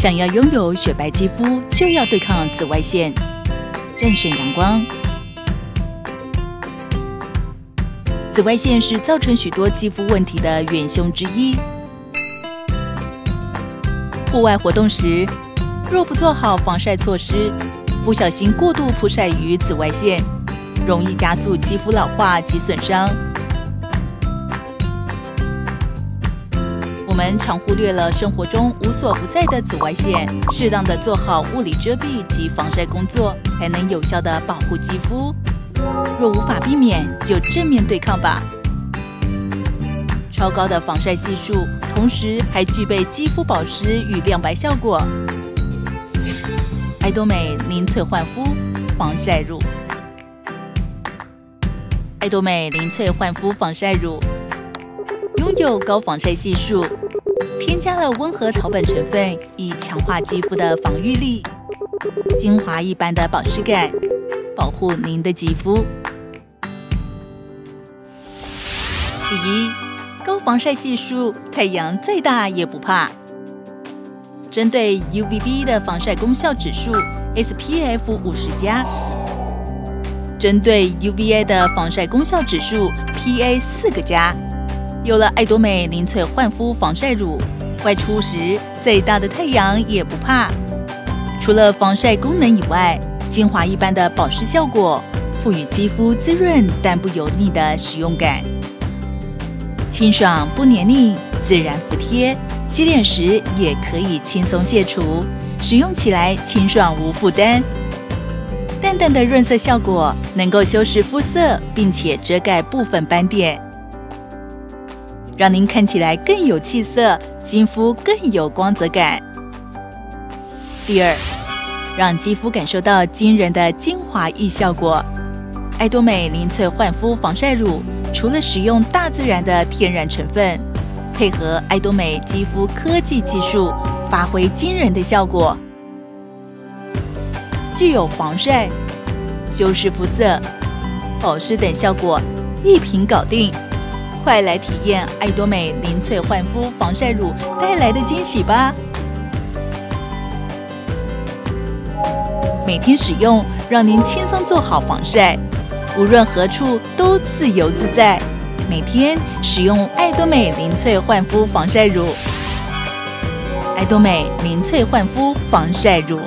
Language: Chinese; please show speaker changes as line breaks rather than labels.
想要拥有雪白肌肤，就要对抗紫外线，战胜阳光。紫外线是造成许多肌肤问题的元凶之一。户外活动时，若不做好防晒措施，不小心过度曝晒于紫外线，容易加速肌肤老化及损伤。们常忽略了生活中无所不在的紫外线，适当的做好物理遮蔽及防晒工作，才能有效的保护肌肤。若无法避免，就正面对抗吧。超高的防晒系数，同时还具备肌肤保湿与亮白效果。爱多美零萃焕肤防晒乳，爱多美零萃焕肤防晒乳拥有高防晒系数。添加了温和草本成分，以强化肌肤的防御力，精华一般的保湿感，保护您的肌肤。第一，高防晒系数，太阳再大也不怕。针对 UVB 的防晒功效指数 SPF 五十加，针对 UVA 的防晒功效指数 PA 四个加。有了爱多美零萃焕肤防晒乳，外出时再大的太阳也不怕。除了防晒功能以外，精华一般的保湿效果，赋予肌肤滋润但不油腻的使用感，清爽不黏腻，自然服帖。洗脸时也可以轻松卸除，使用起来清爽无负担。淡淡的润色效果，能够修饰肤色，并且遮盖部分斑点。让您看起来更有气色，肌肤更有光泽感。第二，让肌肤感受到惊人的精华液效果。爱多美零萃焕肤防晒乳，除了使用大自然的天然成分，配合爱多美肌肤科技技术，发挥惊人的效果，具有防晒、修饰肤色、保湿等效果，一瓶搞定。快来体验爱多美零萃焕肤防晒乳带来的惊喜吧！每天使用，让您轻松做好防晒，无论何处都自由自在。每天使用爱多美零萃焕肤防晒乳，爱多美零萃焕肤防晒乳。